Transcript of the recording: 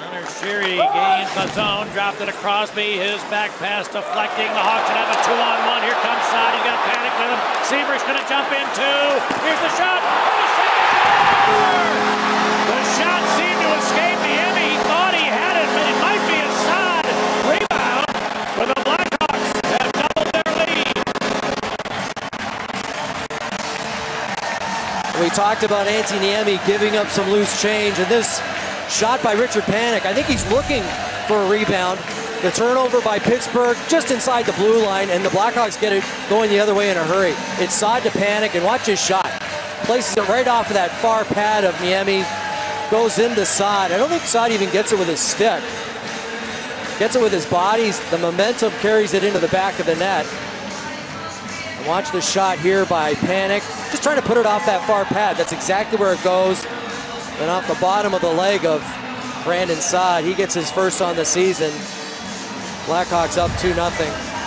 Connor Sheary gains the zone, dropped it to Crosby. His back pass deflecting. The Hawks should have a two-on-one. Here comes Saad. He got Panik with him. Seabrook's going to jump in two. Here's oh, the shot. The shot seemed to escape. He thought he had it, but it might be a rebound. The Blackhawks their lead. We talked about Antti Niemi giving up some loose change, and this shot by Richard Panik. I think he's looking for a rebound. The turnover by Pittsburgh just inside the blue line, and the Blackhawks get it going the other way in a hurry. It's Saad to Panik, and watch his shot. Places it right off of that far pad of Niemi, goes into Saad. I don't think Saad even gets it with his stick. Gets it with his body. The momentum carries it into the back of the net. And watch the shot here by Panik. Just trying to put it off that far pad. That's exactly where it goes. And off the bottom of the leg of Brandon Saad. He gets his first on the season. Blackhawks up 2 0.